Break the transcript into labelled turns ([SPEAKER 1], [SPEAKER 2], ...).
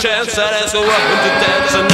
[SPEAKER 1] chance, and it's a weapon to dance